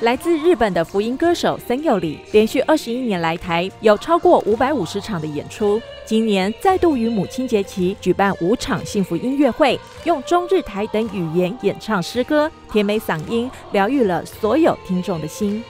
来自日本的福音歌手森友里，连续二十一年来台，有超过五百五十场的演出。今年再度与母亲节期举办五场幸福音乐会，用中日台等语言演唱诗歌，甜美嗓音疗愈了所有听众的心。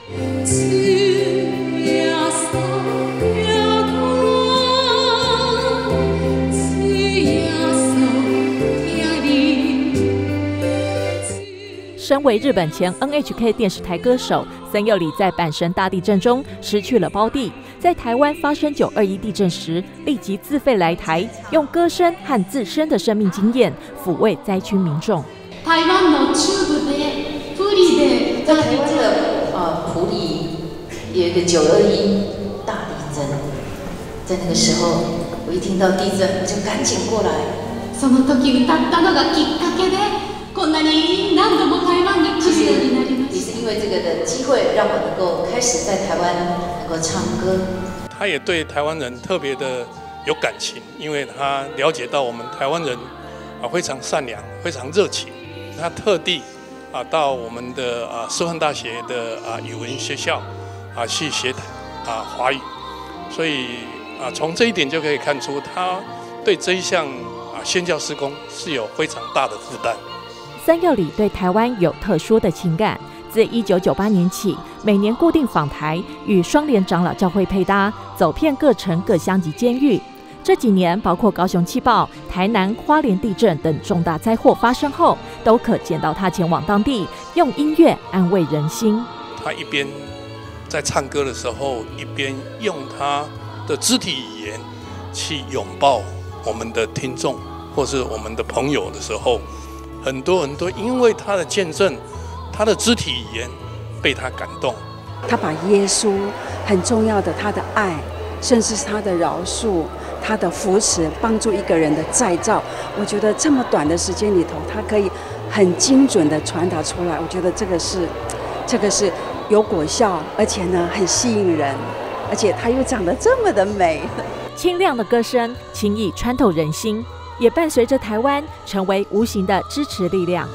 身为日本前 NHK 电视台歌手森佑里，在阪神大地震中失去了胞弟，在台湾发生九二一地震时，立即自费来台，用歌声和自身的生命经验抚慰灾区民众。台湾的中部的普里的，在台湾的呃普里有一个九二一大地震，在那个时候，我一听到地震，我就赶紧过来。その時歌ったのがきっかけで。 こんなに何度も台湾に来るようになりま也是因为这个的机会，让我能够开始在台湾能够唱歌。他也对台湾人特别的有感情，因为他了解到我们台湾人啊非常善良，非常热情。他特地啊到我们的啊师范大学的啊语文学校啊去学啊华语，所以啊从这一点就可以看出，他对这一项啊宣教施工是有非常大的负担。 三佑里对台湾有特殊的情感，自一九九八年起，每年固定访台，与双联长老教会配搭，走遍各城各乡及监狱。这几年，包括高雄气爆、台南花莲地震等重大灾祸发生后，都可见到他前往当地，用音乐安慰人心。他一边在唱歌的时候，一边用他的肢体语言去拥抱我们的听众或是我们的朋友的时候。很多很多因为他的见证，他的肢体语言被他感动。他把耶稣很重要的他的爱，甚至是他的饶恕、他的扶持，帮助一个人的再造。我觉得这么短的时间里头，他可以很精准的传达出来。我觉得这个是，这个是有果效，而且呢很吸引人，而且他又长得这么的美。清亮的歌声轻易穿透人心。也伴随着台湾成为无形的支持力量。